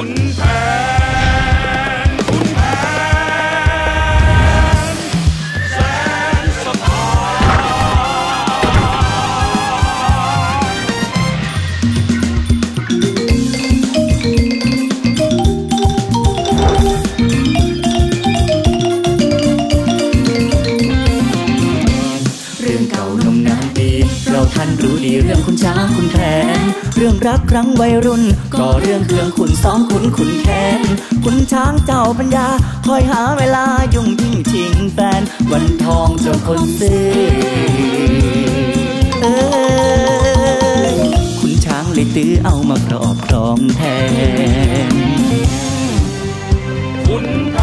คุณแผนคุณแผนแสนสถานเรื่องเก่านมนานปี เราท่านรู้ดีเรื่องคุณช้างคุณแผน เรื่องรักครั้งวัยรุ่น ก็เรื่องเครื่องขุนซ้อมขุนขุนแค้นคุณช้างเจ้าปัญญา คอยหาเวลายุ่งยิ่งชิงแฟน วันทองเจนคนซื้อเอยคุณช้างเลยตื้อเอามาครอบครองแทนคุณแผ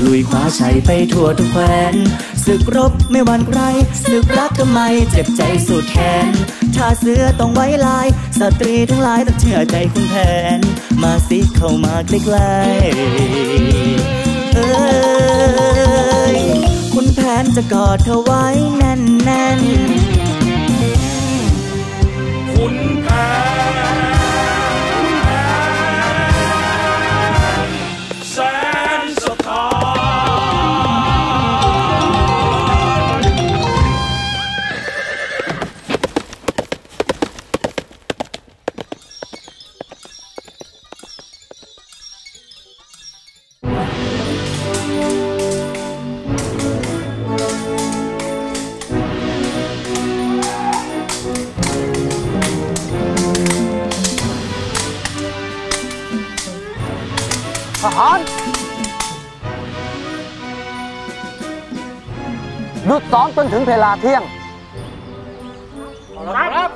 ะลุยคว้าชัยไปทั่วทุกแคว้นศึกรบไม่หวั่นใครศึกรักทำไมเจ็บใจสุดแขนถ้าเสือต้องไว้ลาย สตรีทั้งหลายต้องเชื่อใจคุณแผน มาสิเข้ามาใกล้ๆเอ้ยคุณแผนจะกอดเธอไว้แน่นๆ ทหารหยุดซ้อมจนถึงเวลาเที่ยง ครับ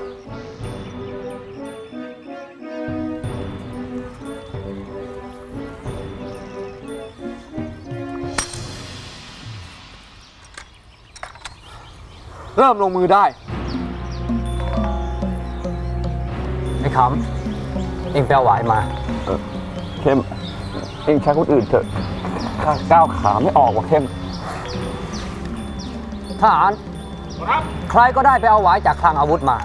เริ่มลงมือได้ไอ้คำเองแปลหวายมาเข้ม เองใช้คนอื่นเถอะข้าก้าวขาไม่ออกว่ะเข้มทหารครับ ใครก็ได้ไปเอาหวายจากคลังอาวุธมา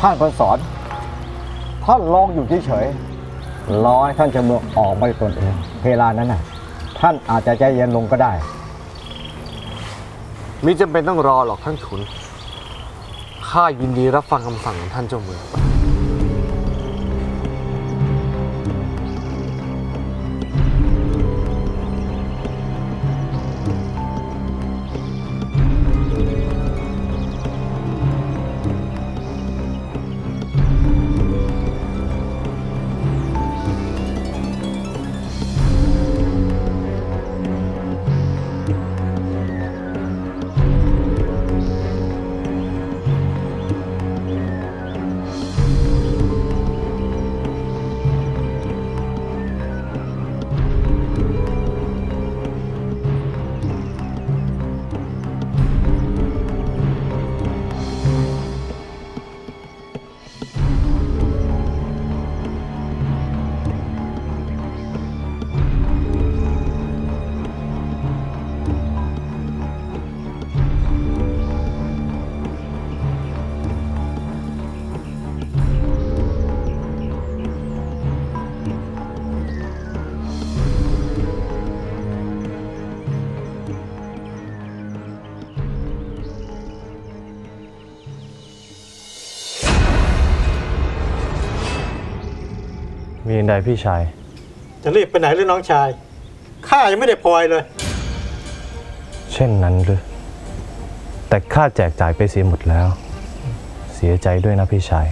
ท่านคนสอนท่านลองอยู่เฉยๆรอให้ท่านจะเมืองออกมาด้วยตนเองเวลานั้นน่ะ ท่านอาจจะใจเย็นลงก็ได้มิจำเป็นต้องรอหรอกท่านขุน ข้ายินดีรับฟังคำสั่งของท่านเจ้าเมือง มีอันใดพี่ชาย จะรีบไปไหนหรือน้องชาย ข้ายังไม่ได้พลอยเลย เช่นนั้นหรือแต่ข้าแจกจ่ายไปเสียหมดแล้ว เสียใจด้วยนะพี่ชาย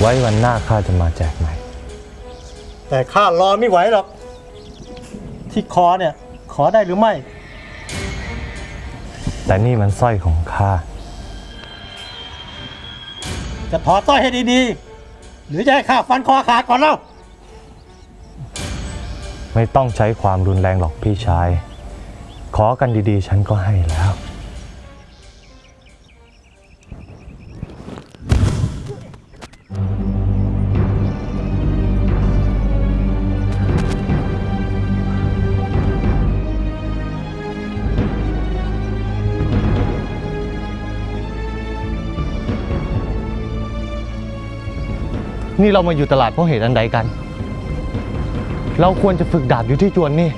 ไว้วันหน้าข้าจะมาแจกใหม่ แต่ข้ารอไม่ไหวหรอก ที่คอเนี่ย ขอได้หรือไม่ แต่นี่มันสร้อยของข้า จะถอดสร้อยให้ดีๆ หรือจะให้ข้าฟันคอขาดก่อนเล่า ไม่ต้องใช้ความรุนแรงหรอกพี่ชาย ขอกันดีๆ ฉันก็ให้แล้ว นี่เรามาอยู่ตลาดเพราะเหตุอันใดกัน เราควรจะฝึกดาบอยู่ที่จวนนี่